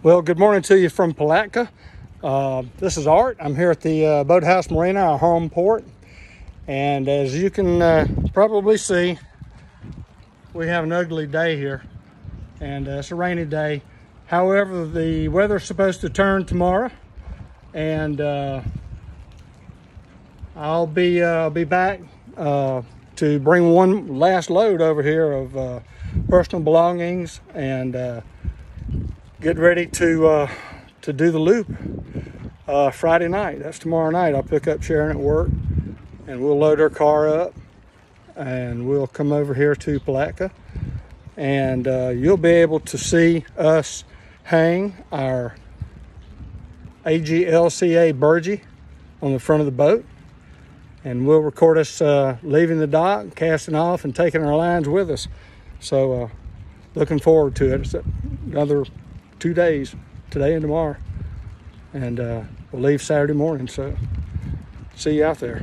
Well, good morning to you from Palatka. Uh, this is Art. I'm here at the uh, Boathouse Marina, our home port. And as you can uh, probably see, we have an ugly day here. And uh, it's a rainy day. However, the weather's supposed to turn tomorrow. And uh, I'll be, uh, I'll be back to bring one last load over here of personal belongings and getting ready to uh, to do the loop uh, Friday night. That's tomorrow night. I'll pick up Sharon at work, and we'll load her car up, and we'll come over here to Palatka, and uh, you'll be able to see us hang our AGLCA Burgee on the front of the boat. And we'll record us uh, leaving the dock, casting off, and taking our lines with us. So, uh, looking forward to it. It's another two days, today and tomorrow. And uh, we'll leave Saturday morning. So see you out there.